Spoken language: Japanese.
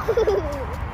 フフフ。